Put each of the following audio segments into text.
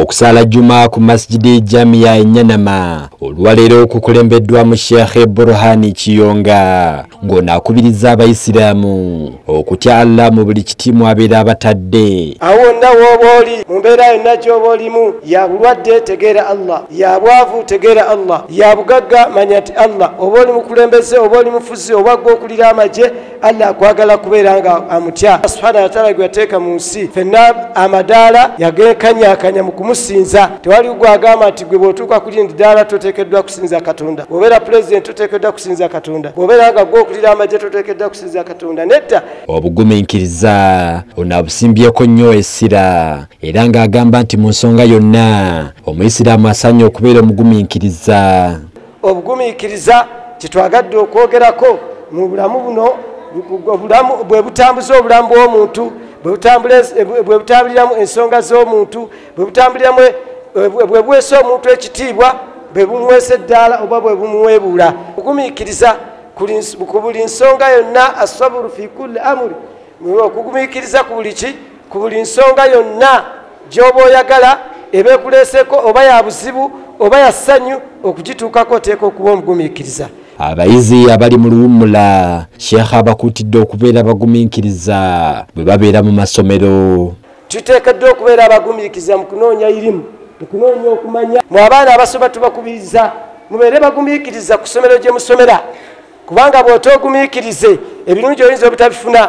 okusala juma ku masijidi jamiya enyanama olwaleero okukulembeddwamu sheekhe burhani kiyonga ng'onaakubiriza abayisiraamu okutya allah mu buli kitimu abeera abatadde. Awo nna wooba oli mu mbeera yonna gy'oba olimu ya bulwadde tegeera allah ya bwavu tegeera allah ya bugagga manya nti allah oba oli mukulembeze oba oli mufuzi oba gwe okulira amagye allah akwagala kubeera nga amutya. Subhana wataala gwe yateeka mu nsi fenna amadaala yagenkanyakanya mu kumusinza tewali gwagamba nti gwe bw'otuuka kuli ndi ddaala toteekeddwa kusinza katonda. Bw'obeera pulezidenti toteekeddwa kusinza katonda. Bw'obeera nga gwe okulira amagye toteekeddwa kusinza katonda. Nedda. Obugumiikiriza onaabusimbyeko nnyo essira era ng'agamba nti mu nsonga yonna omuyisiraamu asaanye okubeera omugumiikiriza. Obugumiikiriza kyetwagadde okwogerako mu bulamu buno obulamu bwe butambuza obulamu bw'omuntu bwe butambuliramu ensonga z'omuntu bwe butambuliramu bwe bwesa omuntu ekitiibwa bwe bumuweesa eddaala oba bwe bumuweebuula okugumiikiriza ku buli nsonga yonna asaburu fi kulli amuri okugumiikiriza ku buli ki? Ku buli nsonga yonna gy'oba oyagala eba ekuleeseko oba ya buzibu oba ya ssanyu okugituukako oteeka okuba omugumiikiriza abayizi abali mu luwummula sheekha abakuutidde okubeera bagumiikiriza bwe babeera mu masomero. Tuteekeddwa okubeera abagumiikiriza mu kunoonya irimu mu kunoonya okumanya. Mu abaana abasoma tubakubiriza mubeere bagumiikiriza ku ssomero gye musomera. Kubanga bw'otoogumiikirize ebirungi oyinza obutabifuna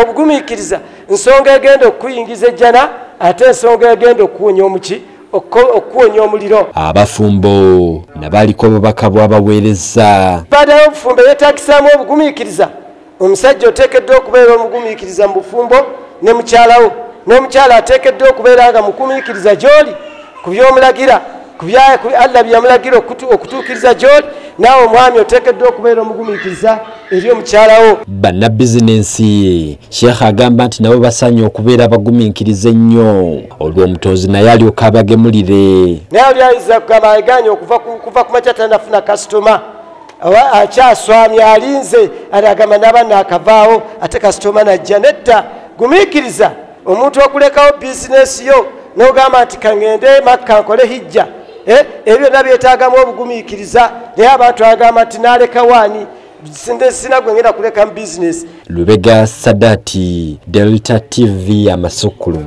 obugumiikiriza nsonga egenda okukuyingiza ejjana ate ensonga egenda okuwonya omuki okuwonya omuliro. Abafumbo nabaliko obubaka bw'abaweereza. Baada y'obufumbo yeetagisaamu obugumiikiriza omusajja oteekeddwa okubeera omugumiikiriza mu bufumbo ne mukyalawo n'omukyala ateekeddwa okubeera nga mugumiikiriza gy'oli ku byomulagira allah byeyamulagira okutuukiriza gy'oli naawe omwami oteekeddwa okubeera omugumiikiriza eri omukyalawo. Bannabizinensi sheekh agamba nti nabo basaanye okubeera abagumiikiriza ennyo. Olwo omutonzi naye alyoka abagemulire. Naye oli ayinza kugamba ayeganye okuva ku makya tanafuna kasitoma akyaswamye alinze agamba naba naakavaawo ate kasitoma najja nedda. Gumiikiriza omuntu okulekawo bizinesi yo nogamba nti kaŋŋende makka nkole hijja. Ebyo byonna byetaagamu obugumiikiriza naye abantu agamba nti naleka waani sina gwe ngenda kuleka mu bizinesi lubega sadati delta tv amasukulu